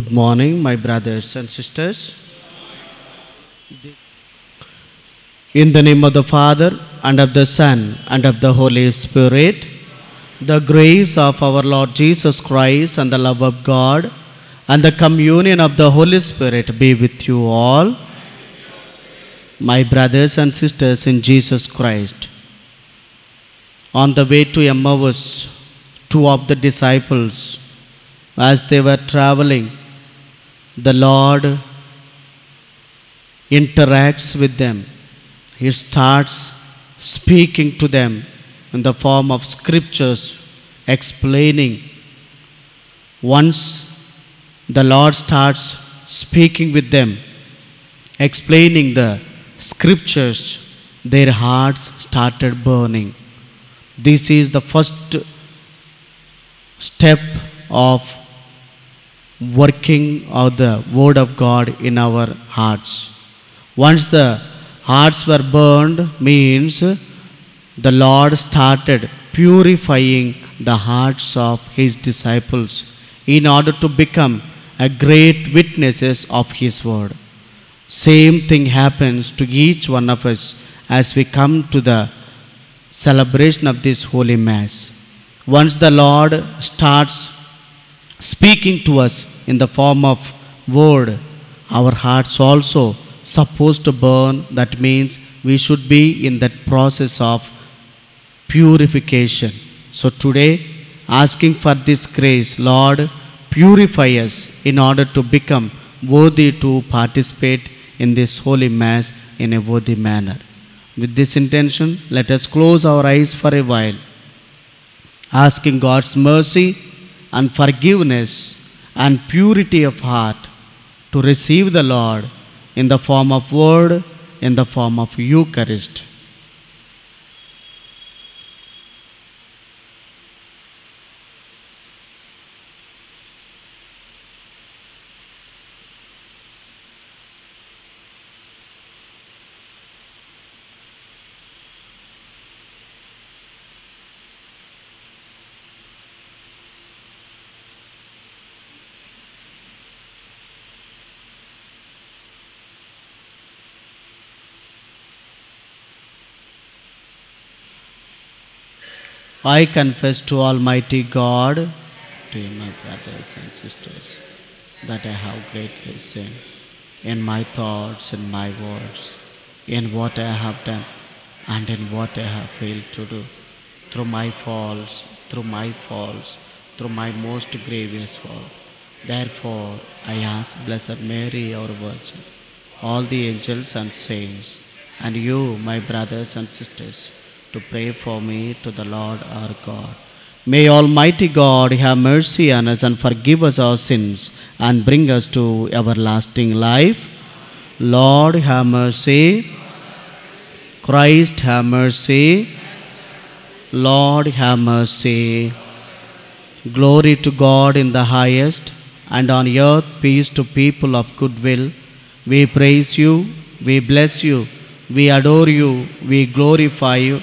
Good morning, my brothers and sisters. In the name of the Father, and of the Son, and of the Holy Spirit, the grace of our Lord Jesus Christ, and the love of God, and the communion of the Holy Spirit be with you all. My brothers and sisters in Jesus Christ, on the way to Emmaus, two of the disciples as they were traveling, the Lord interacts with them. He starts speaking to them in the form of scriptures, explaining. Once the Lord starts speaking with them, explaining the scriptures, their hearts started burning. This is the first step of working of the word of God in our hearts. Once the hearts were burned means the Lord started purifying the hearts of his disciples in order to become a great witnesses of his word. Same thing happens to each one of us as we come to the celebration of this holy mass. Once the Lord starts speaking to us in the form of word, our hearts also supposed to burn. That means we should be in that process of purification. So today, asking for this grace, Lord, purify us in order to become worthy to participate in this holy mass in a worthy manner. With this intention, let us close our eyes for a while, asking God's mercy and forgiveness and purity of heart to receive the Lord in the form of word, in the form of Eucharist. I confess to Almighty God, to you, my brothers and sisters, that I have greatly sinned in my thoughts, in my words, in what I have done, and in what I have failed to do. Through my faults, through my faults, through my most grievous fault. Therefore, I ask Blessed Mary, our Virgin, all the angels and saints, and you, my brothers and sisters, to pray for me to the Lord our God. May Almighty God have mercy on us and forgive us our sins and bring us to everlasting life. Lord, have mercy. Christ, have mercy. Lord, have mercy. Glory to God in the highest, and on earth peace to people of good will. We praise you, we bless you, we adore you, we glorify you.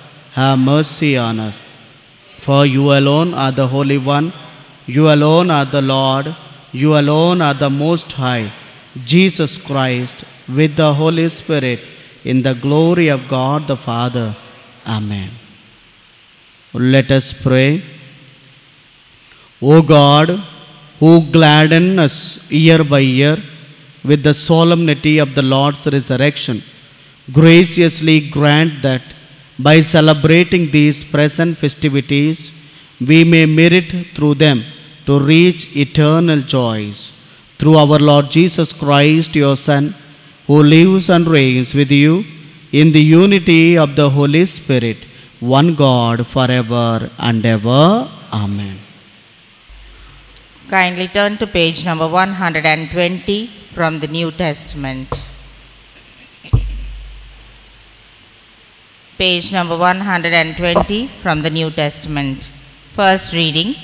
Have mercy on us. For you alone are the Holy One. You alone are the Lord. You alone are the Most High. Jesus Christ, with the Holy Spirit, in the glory of God the Father. Amen. Let us pray. O God, who gladden us year by year with the solemnity of the Lord's resurrection, graciously grant that by celebrating these present festivities, we may merit through them to reach eternal joys. through our Lord Jesus Christ, your Son, who lives and reigns with you in the unity of the Holy Spirit, one God forever and ever. Amen. Kindly turn to page number 120 from the New Testament. Page number 120 from the New Testament. First reading,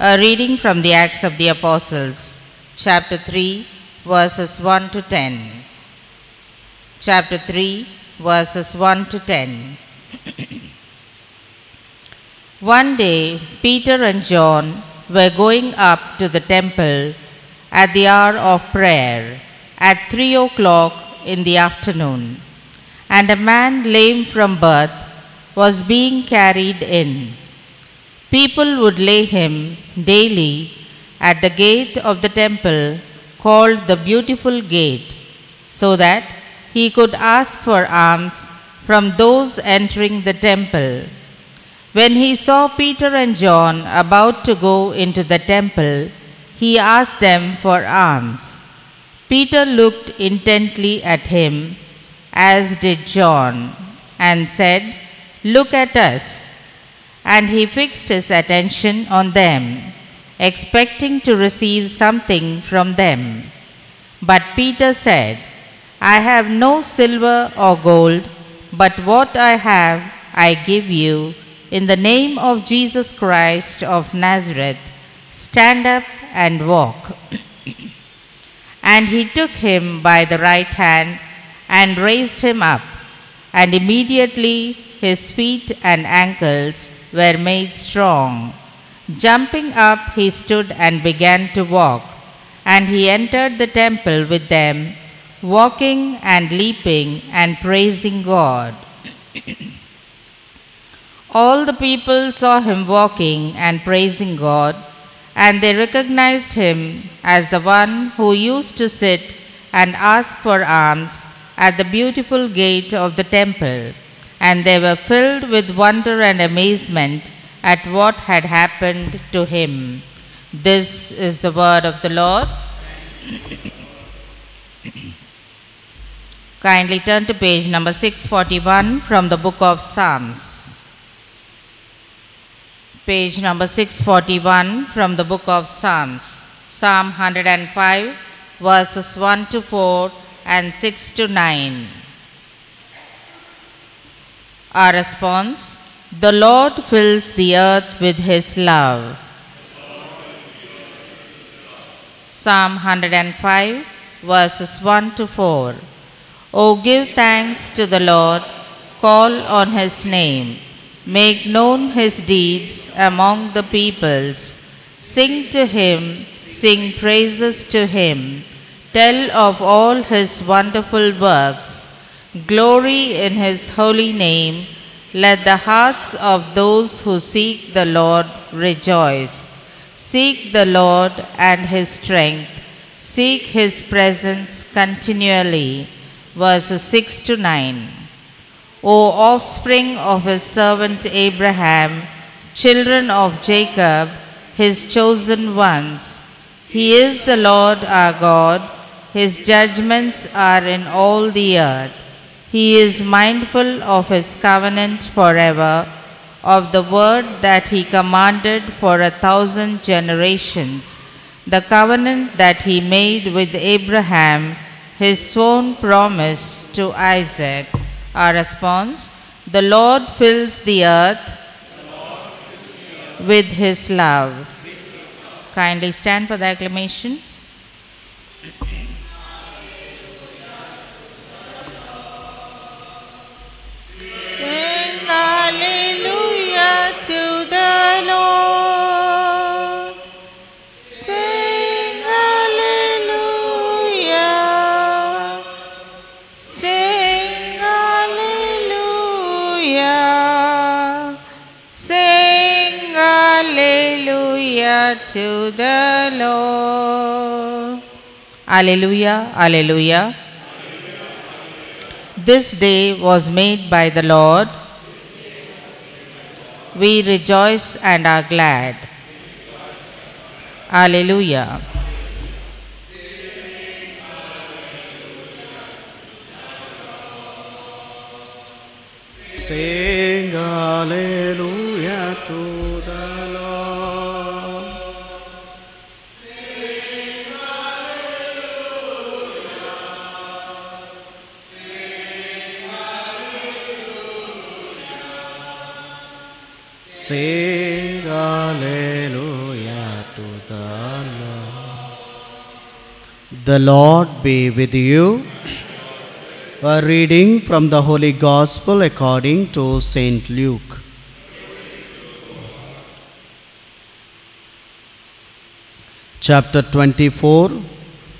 a reading from the Acts of the Apostles, chapter 3, verses 1 to 10. Chapter 3, verses 1 to 10. One day, Peter and John were going up to the temple at the hour of prayer at three o'clock in the afternoon, and a man lame from birth was being carried in. People would lay him daily at the gate of the temple called the Beautiful Gate, so that he could ask for alms from those entering the temple. When he saw Peter and John about to go into the temple, he asked them for alms. Peter looked intently at him, as did John, and said, Look at us. And he fixed his attention on them, expecting to receive something from them. But Peter said, I have no silver or gold, but what I have I give you. In the name of Jesus Christ of Nazareth, stand up and walk. and he took him by the right hand and raised him up, and immediately his feet and ankles were made strong. Jumping up, he stood and began to walk, and he entered the temple with them, walking and leaping and praising God. All the people saw him walking and praising God, and they recognized him as the one who used to sit and ask for alms at the beautiful gate of the temple, and they were filled with wonder and amazement at what had happened to him. This is the word of the Lord. Kindly turn to page number 641 from the book of Psalms. Page number 641 from the book of Psalms. Psalm 105, verses 1 to 4 and 6 to 9. Our response The Lord fills the earth with his love. Psalm 105, verses 1 to 4. O give thanks to the Lord, call on his name, make known his deeds among the peoples. Sing to him, sing praises to him, tell of all his wonderful works. Glory in his holy name. Let the hearts of those who seek the Lord rejoice. Seek the Lord and his strength. Seek his presence continually. Verses 6 to 9. O offspring of his servant Abraham, children of Jacob, his chosen ones. He is the Lord our God. His judgments are in all the earth. He is mindful of his covenant forever, of the word that he commanded for a thousand generations, the covenant that he made with Abraham, his sworn promise to Isaac. Our response The Lord fills the earth with his love. Kindly stand for the acclamation. To the Lord. Sing hallelujah. Sing hallelujah. Sing hallelujah to the Lord. Hallelujah, hallelujah. This day was made by the Lord we rejoice and are glad. Alleluia. Sing Alleluia. Sing hallelujah to the Lord. The Lord be with you. A reading from the Holy Gospel according to Saint Luke. Chapter 24,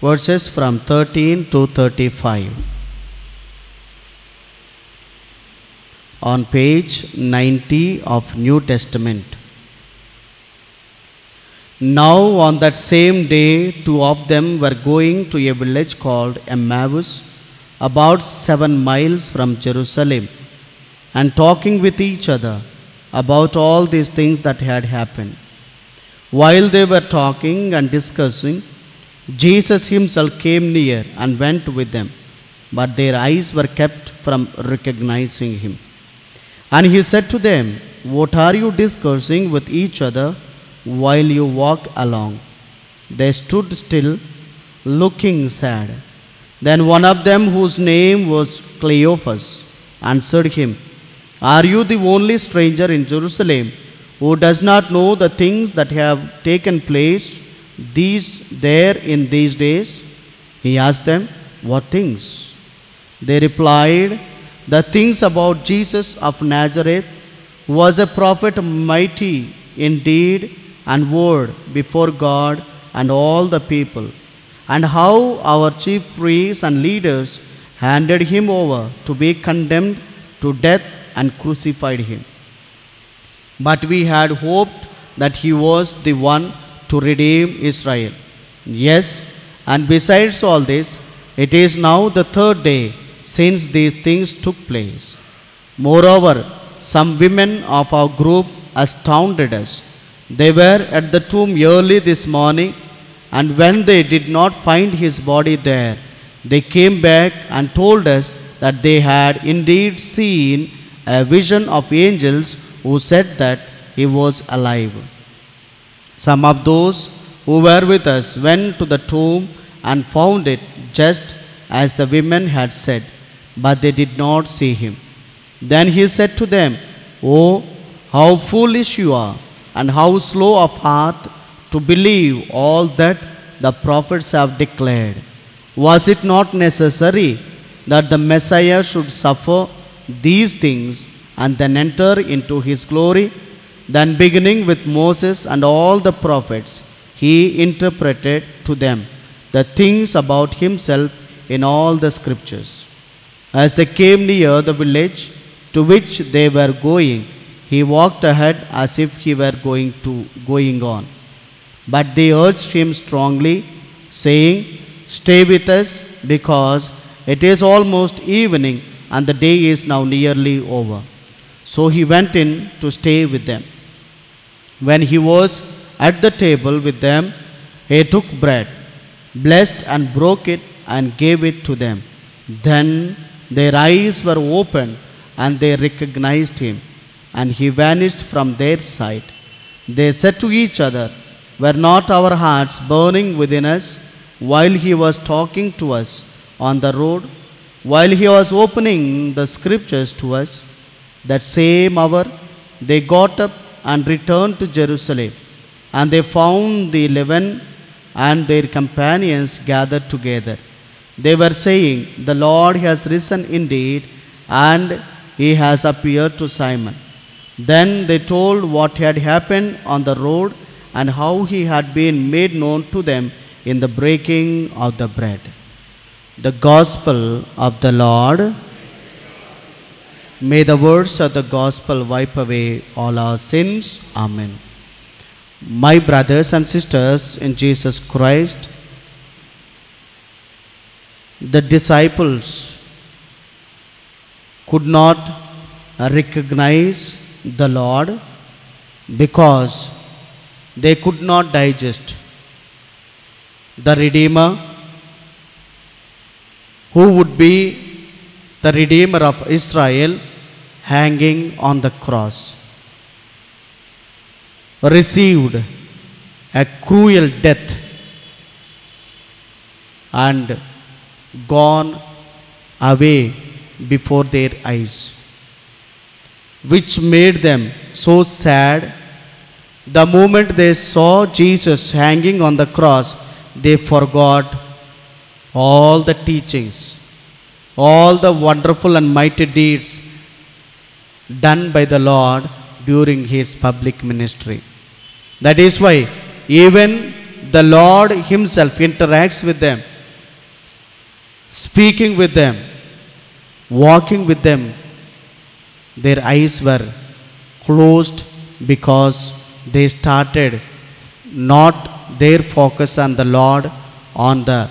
verses from 13 to 35. On page 90 of New Testament. Now, on that same day, two of them were going to a village called Emmaus, about seven miles from Jerusalem, and talking with each other about all these things that had happened. While they were talking and discussing, Jesus himself came near and went with them, but their eyes were kept from recognizing him. And he said to them, What are you discussing with each other while you walk along? They stood still, looking sad. Then one of them, whose name was Cleophas, answered him, Are you the only stranger in Jerusalem who does not know the things that have taken place these there in these days? He asked them, What things? They replied, The things about Jesus of Nazareth, was a prophet mighty in deed and word before God and all the people, and how our chief priests and leaders handed him over to be condemned to death and crucified him. But we had hoped that he was the one to redeem Israel. Yes, and besides all this, it is now the third day since these things took place. Moreover, some women of our group astounded us. They were at the tomb early this morning, and when they did not find his body there, they came back and told us that they had indeed seen a vision of angels who said that he was alive. Some of those who were with us went to the tomb and found it just as the women had said, but they did not see him. Then he said to them, Oh, how foolish you are, and how slow of heart to believe all that the prophets have declared. Was it not necessary that the Messiah should suffer these things and then enter into his glory? Then, beginning with Moses and all the prophets, he interpreted to them the things about himself in all the scriptures. As they came near the village to which they were going, he walked ahead as if he were going to going on. But they urged him strongly, saying, Stay with us, because it is almost evening, and the day is now nearly over. So he went in to stay with them. When he was at the table with them, he took bread, blessed and broke it, and gave it to them. Then their eyes were opened, and they recognized him, and he vanished from their sight. They said to each other, Were not our hearts burning within us while he was talking to us on the road, while he was opening the scriptures to us? That same hour they got up and returned to Jerusalem, and they found the eleven and their companions gathered together. They were saying, The Lord has risen indeed, and he has appeared to Simon. Then they told what had happened on the road and how he had been made known to them in the breaking of the bread. The Gospel of the Lord. May the words of the Gospel wipe away all our sins. Amen. My brothers and sisters in Jesus Christ, the disciples could not recognize the Lord because they could not digest. The Redeemer who would be the Redeemer of Israel hanging on the cross, received a cruel death and gone away before their eyes, which made them so sad. The moment they saw Jesus hanging on the cross, they forgot all the teachings, all the wonderful and mighty deeds done by the Lord during his public ministry. That is why even the Lord himself interacts with them, speaking with them, walking with them. Their eyes were closed because they started not their focus on the Lord, on the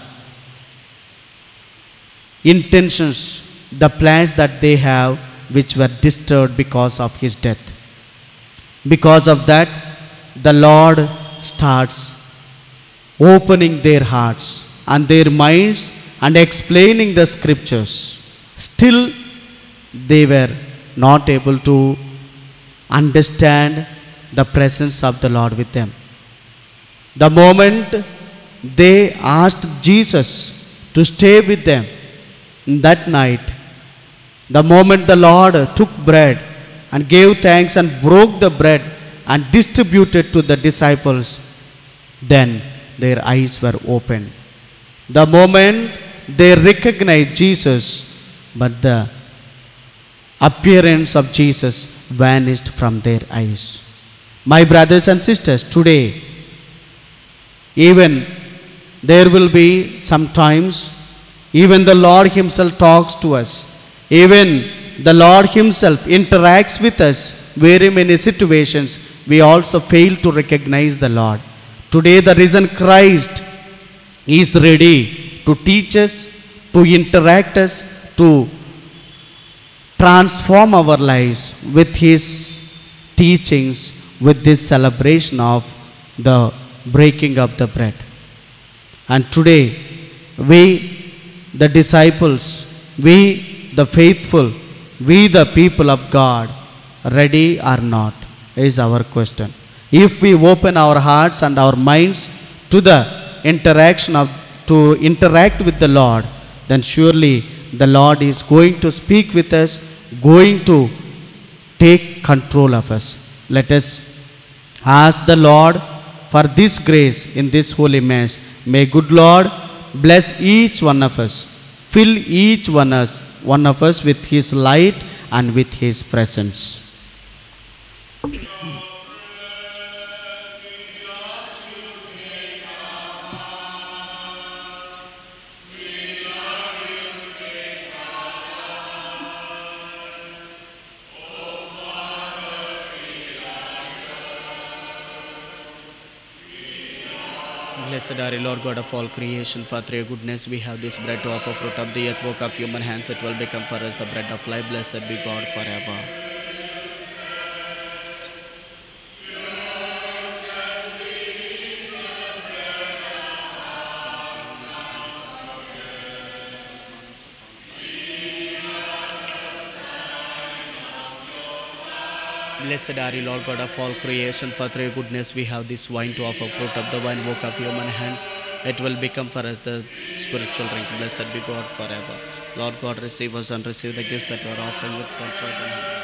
intentions, the plans that they have, which were disturbed because of his death. Because of that, the Lord starts opening their hearts and their minds and explaining the scriptures. Still, they were not able to understand the presence of the Lord with them. The moment they asked Jesus to stay with them that night, the moment the Lord took bread and gave thanks and broke the bread and distributed to the disciples, then their eyes were opened. The moment they recognized Jesus, but the appearance of Jesus vanished from their eyes. My brothers and sisters, today, even there will be sometimes even the lord himself talks to us even the lord himself interacts with us very many situations we also fail to recognize the lord today the risen christ is ready to teach us to interact us to transform our lives with his teachings with this celebration of the breaking of the bread. And today, we, the disciples, we, the faithful, we, the people of God, ready or not, is our question. If we open our hearts and our minds to the interaction of, to interact with the Lord, then surely the Lord is going to speak with us, going to take control of us. Let us ask the Lord for this grace in this holy mass. May good Lord bless each one of us, fill each one of us, one of us with His light and with His presence. Lord God of all creation, for your goodness we have this bread to offer fruit of the earth, work of human hands, it will become for us the bread of life. Blessed be God forever. Blessed are you, Lord God of all creation, for your goodness we have this wine to offer fruit of the vine, work of human hands. It will become for us the spiritual drink. Blessed be God forever. Lord God, receive us and receive the gifts that you are offering with contrite and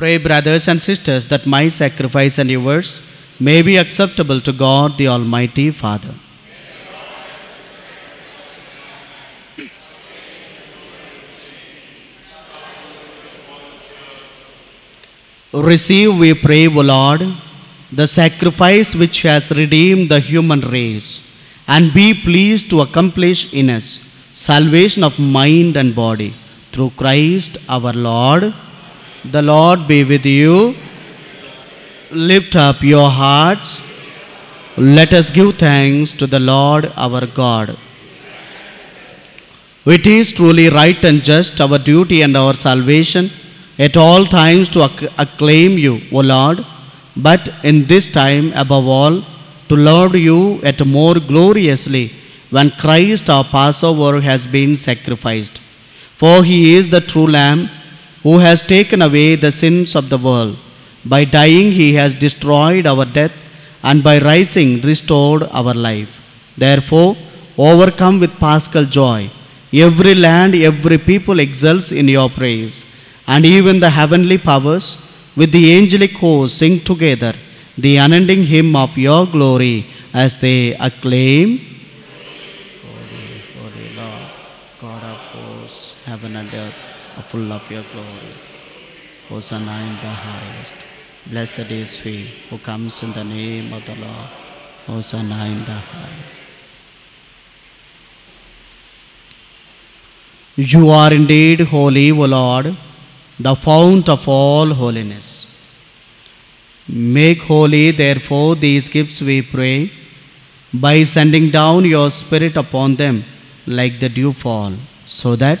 Pray, brothers and sisters, that my sacrifice and yours may be acceptable to God the Almighty Father. Receive, we pray, O Lord, the sacrifice which has redeemed the human race, and be pleased to accomplish in us salvation of mind and body through Christ our Lord. The Lord be with you. Lift up your hearts. Let us give thanks to the Lord our God. It is truly right and just, our duty and our salvation, at all times to acc- acclaim you, O Lord, but in this time above all, to love you yet more gloriously when Christ our Passover has been sacrificed. For he is the true Lamb who has taken away the sins of the world. By dying, he has destroyed our death, and by rising, restored our life. Therefore, overcome with paschal joy, every land, every people exults in your praise, and even the heavenly powers with the angelic host sing together the unending hymn of your glory as they acclaim. Holy, holy Lord, God of hosts, heaven and earth full of your glory. Hosanna in the highest. Blessed is he who comes in the name of the Lord. Hosanna in the highest. You are indeed holy, O Lord, the fount of all holiness. Make holy, therefore, these gifts, we pray, by sending down your Spirit upon them like the dewfall, so that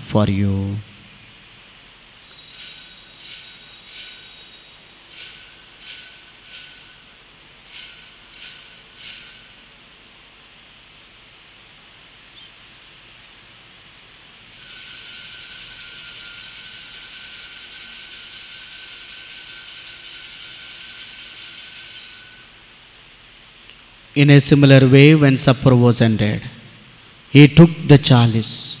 for you. In a similar way, when supper was ended, he took the chalice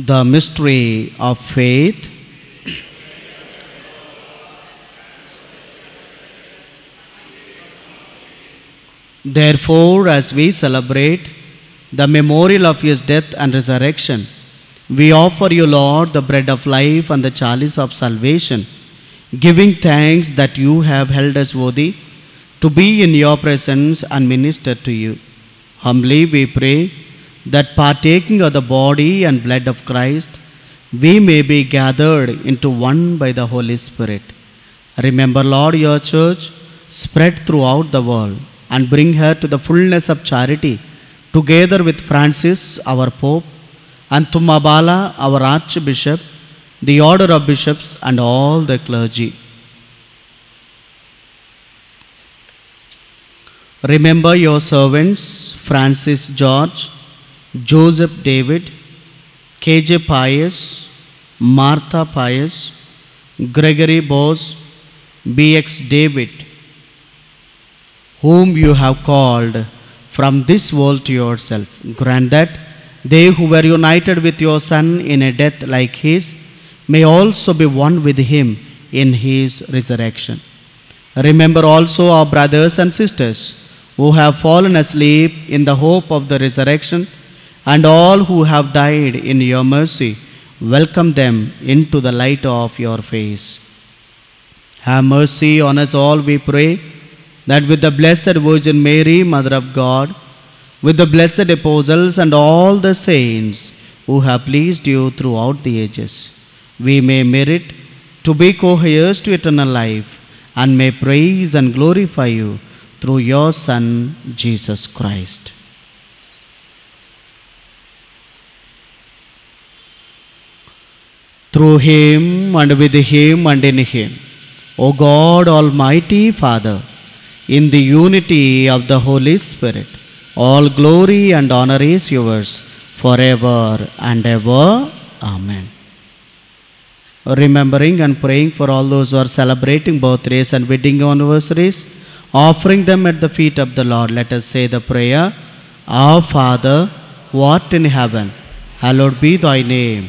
The mystery of faith. Therefore, as we celebrate the memorial of his death and resurrection, we offer you, Lord, the bread of life and the chalice of salvation, giving thanks that you have held us worthy to be in your presence and minister to you. Humbly we pray that partaking of the body and blood of Christ, we may be gathered into one by the Holy Spirit. Remember, Lord, your church spread throughout the world and bring her to the fullness of charity, together with Francis, our Pope, and Thumma Bala, our Archbishop, the order of bishops, and all the clergy. Remember your servants, Francis George, Joseph David, KJ Pius, Martha Pius, Gregory Bose, BX David, whom you have called from this world to yourself. Grant that they who were united with your Son in a death like his may also be one with him in his resurrection. Remember also our brothers and sisters who have fallen asleep in the hope of the resurrection, and all who have died in your mercy. Welcome them into the light of your face. Have mercy on us all, we pray, that with the Blessed Virgin Mary, Mother of God, with the blessed apostles and all the saints who have pleased you throughout the ages, we may merit to be co heirs to eternal life and may praise and glorify you through your Son, Jesus Christ. Through him and with him and in him. O God, Almighty Father, in the unity of the Holy Spirit, all glory and honor is yours forever and ever. Amen. Remembering and praying for all those who are celebrating birthdays and wedding anniversaries, offering them at the feet of the Lord, let us say the prayer Our Father, what in heaven, hallowed be thy name,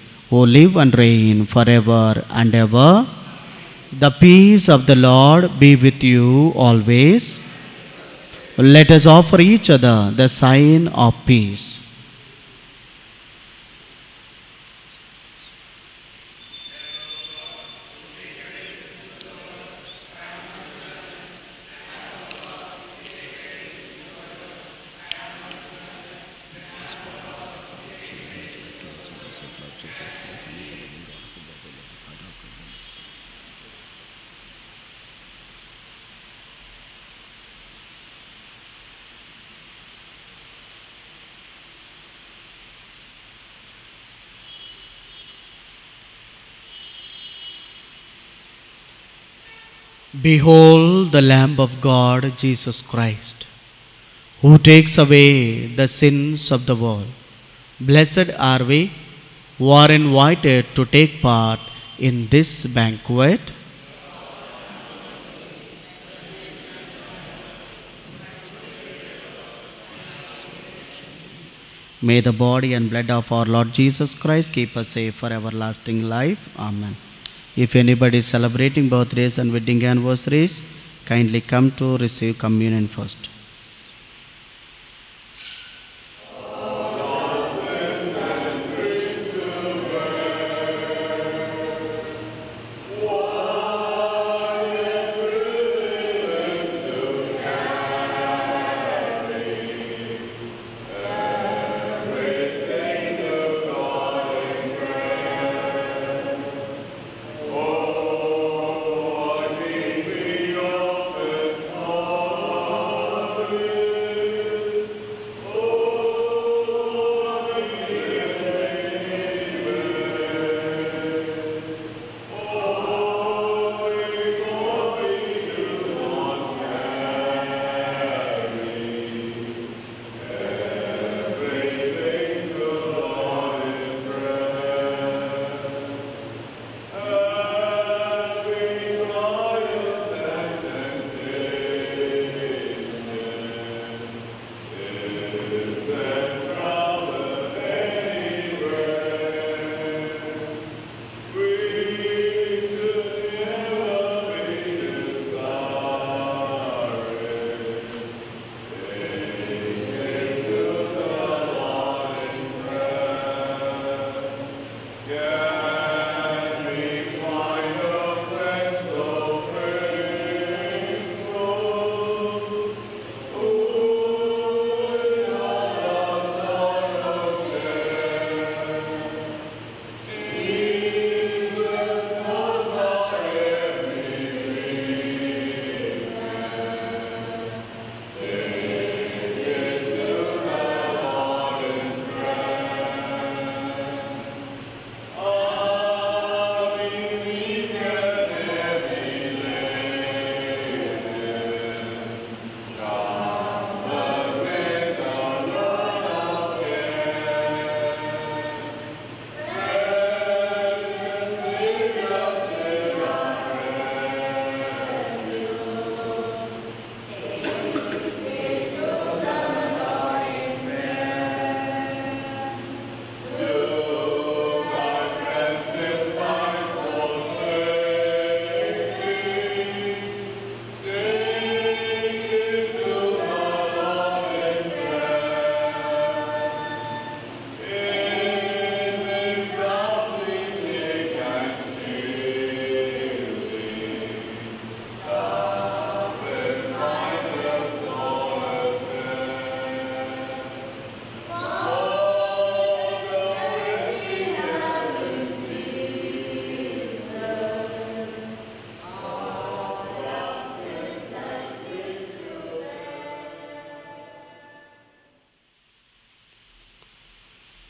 who live and reign forever and ever. The peace of the Lord be with you always. Let us offer each other the sign of peace. Behold the Lamb of God, Jesus Christ, who takes away the sins of the world. Blessed are we who are invited to take part in this banquet. May the body and blood of our Lord Jesus Christ keep us safe for everlasting life. Amen. If anybody is celebrating birthdays and wedding anniversaries, kindly come to receive communion first.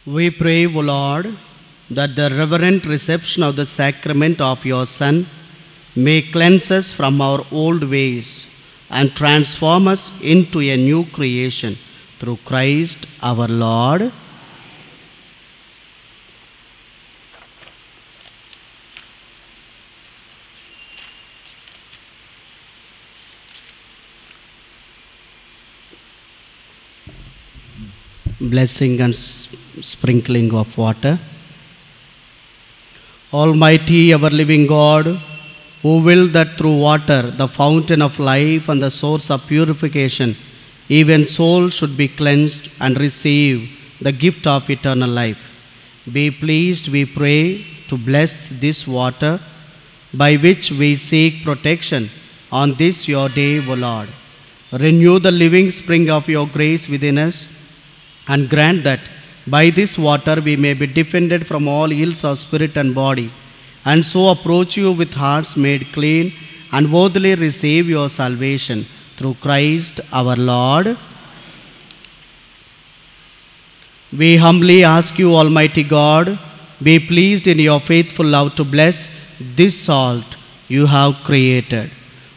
We pray, O Lord, that the reverent reception of the sacrament of your Son may cleanse us from our old ways and transform us into a new creation through Christ our Lord. Blessing and sprinkling of water. Almighty, ever living God, who will that through water, the fountain of life and the source of purification, even souls should be cleansed and receive the gift of eternal life. Be pleased, we pray, to bless this water by which we seek protection on this your day, O Lord. Renew the living spring of your grace within us and grant that by this water we may be defended from all ills of spirit and body, and so approach you with hearts made clean and worthily receive your salvation through Christ our Lord. We humbly ask you, Almighty God, be pleased in your faithful love to bless this salt you have created.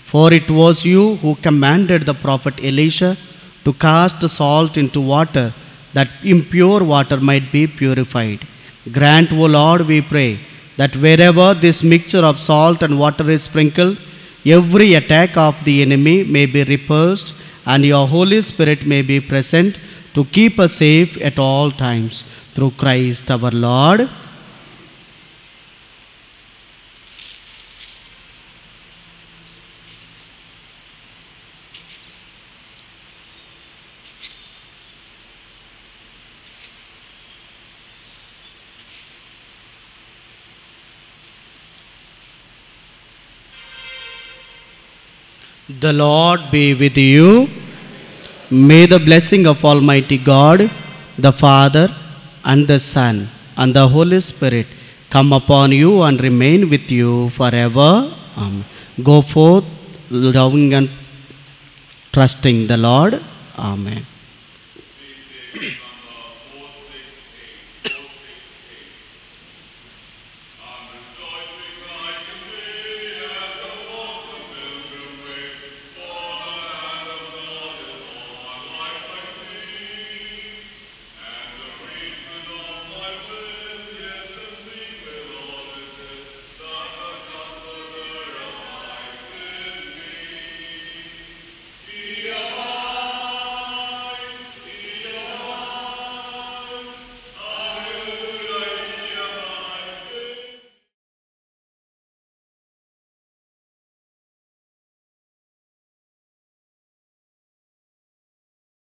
For it was you who commanded the prophet Elisha to cast salt into water, that impure water might be purified. Grant, O Lord, we pray, that wherever this mixture of salt and water is sprinkled, every attack of the enemy may be repulsed, and your Holy Spirit may be present to keep us safe at all times. Through Christ our Lord. The Lord be with you. May the blessing of Almighty God, the Father, and the Son, and the Holy Spirit come upon you and remain with you forever. Amen. Go forth, loving and trusting the Lord. Amen.